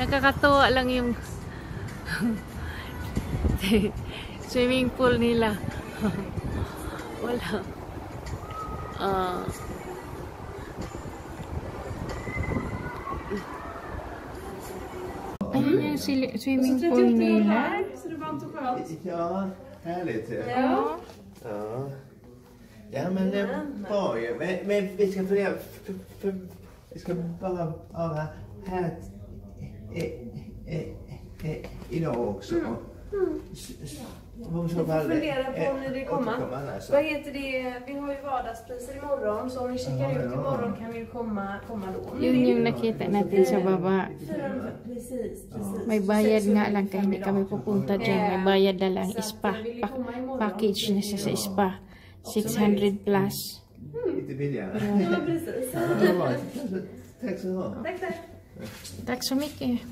Nakakatuwa lang yung swimming pool nila. Wala. Ah. Ayun yung swimming pool nila. Ja, härligt. Ja. Ja. Ja, ja men det är bra ju. Men, men vi ska fundera. Vi ska bara vara här eh, idag också. S- s- och så Vi får fall, fundera på eh, om ni vill återkomma komma. annars. Vad heter det? Vi har ju vardagspriser imorgon, så om ni checkar Ja, ut ja. imorgon kan vi ju komma, komma då. Yun yung nakita natin sa baba. 400 Precis, precis. May bayad nga lang kaya hindi 675 kami pupunta dyan. May bayad na lang spa. Pa- komma package na siya det sa spa. 600 plus. Lite billigare. Ja, precis. Det. Tack så tack. Tack så mycket.